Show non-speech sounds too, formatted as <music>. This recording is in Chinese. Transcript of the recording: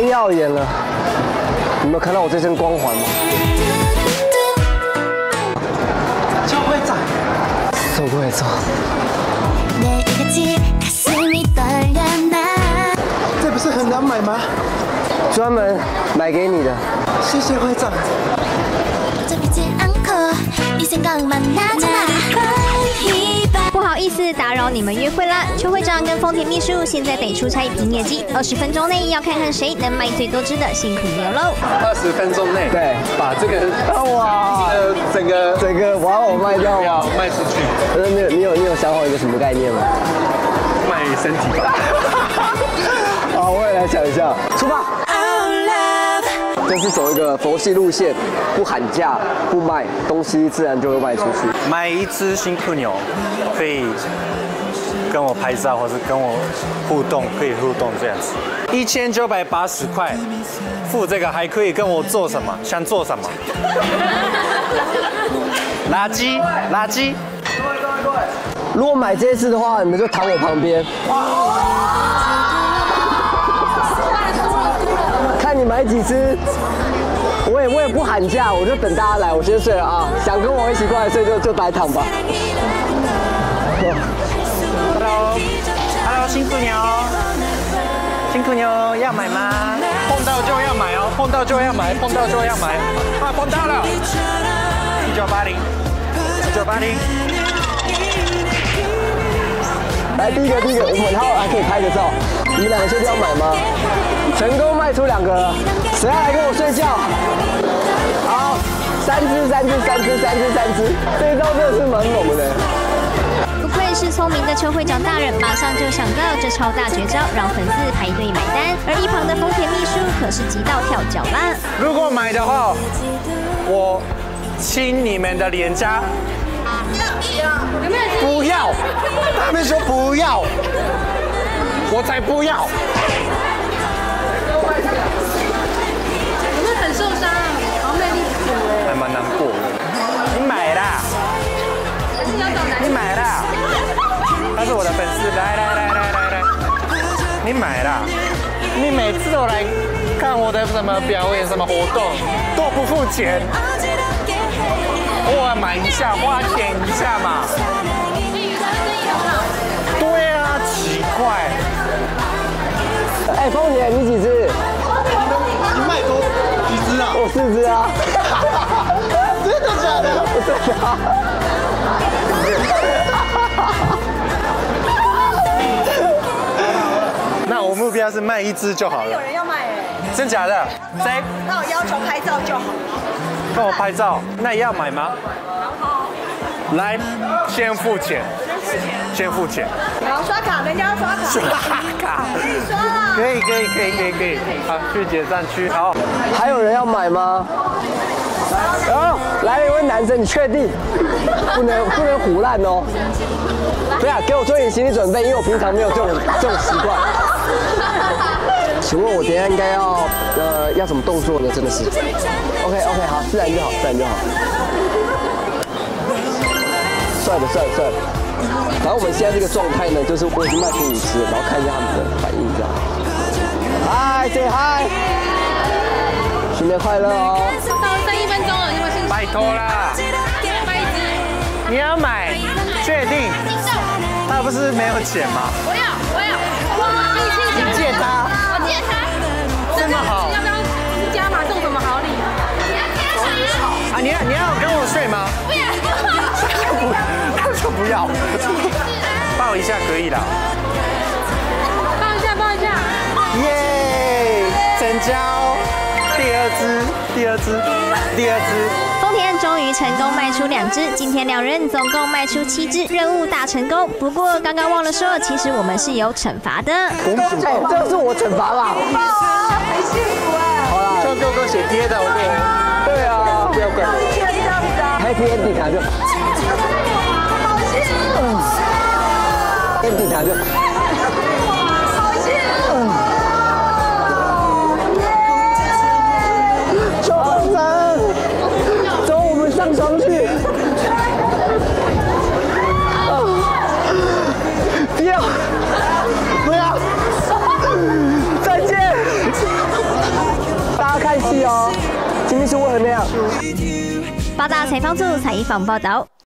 耀眼了。你们有看到我这身光环吗？就会长。走过来走。这不是很难买吗？专门买给你的。谢谢会长。打扰你们约会啦，邱会长跟丰田秘书现在得出差拼业绩，二十分钟内要看看谁能卖最多只的辛苦牛喽。二十分钟内，对，把这个 <laughs> 哇，呃整个整个玩偶卖掉要吗？卖出去，呃，你有你有你有想好一个什么概念吗？卖身体吧。<laughs> 好，我也来想一下，出发。就是走一个佛系路线，不喊价不卖，东西自然就会卖出去。买一只新裤牛，可以跟我拍照，或是跟我互动，可以互动这样子。一千九百八十块，付这个还可以跟我做什么？想做什么？<laughs> 垃圾，垃圾。如果买这一只的话，你们就躺我旁边。看你买几只，我也我也不喊价，我就等大家来，我先睡了啊。想跟我一起过来睡就就白躺吧。Hello，Hello，辛苦你哦，辛苦你哦要买吗？碰到就要买哦，碰到就要买，碰到就要买。啊，碰到了，一九八零，一九八零。来，第一个，第一个，我们然后还可以拍个照。你们两个确定要买吗？成功卖出两个了，谁要来跟我睡觉？好，三只，三只，三只，三只，三只，这一招真的是蛮猛的。不愧是聪明的邱会长大人，马上就想到这超大绝招，让粉丝排队买单。而一旁的丰田秘书可是急到跳脚啦。如果买的话，我亲你们的脸颊。不要，他们说不要，我才不要。我们很受伤，好像魅力死哎。还蛮难过的。你买啦，你买啦，他是我的粉丝，来来来来来来，你买啦，你每次都来看我的什么表演、什么活动，都不付钱，我买一下花钱一下嘛。哎，你几只？你卖多几只啊？我四只啊。真的假的？真的啊。那我目标是卖一只就好了。有人要卖哎，真假的？谁那我要求拍照就好。跟我拍照？那也要买吗？来，先付钱，先付钱。然后刷卡，人家要刷卡。刷卡。可以刷啦。可以可以可以可以可以，好，去结账区。好，还有人要买吗？哦，来了一位男生，你确定？不能不能胡乱哦。对啊，给我做点心理准备，因为我平常没有这种这种习惯。请问我等一下应该要呃要什么动作呢？真的是。OK OK，好，自然就好，自然就好。帅的帅的帅的。然后我们现在这个状态呢，就是我已经卖出五只了，然后看一下他们的反应这样。嗨，say hi，新年快乐哦！到剩一分钟了，你有没有兴趣？拜托啦，买一只。你要买，确定？他不是没有钱吗？我要，我要。<laughs> 抱一下可以啦。抱一下，抱一下。耶，成交，第二只，第二只，第二只。丰田终于成功卖出两只，今天两人总共卖出七只，任务大成功。不过刚刚忘了说，其实我们是有惩罚的。哎，这是我惩罚吧？很幸福哎。好啦，就给我写爹的，我对。对啊，不要怪。Happy ending 啊就。ending 啊就。周三，走，我们上床去。不要，不要，再见。金秘书为何那样？八大采访组采访报道。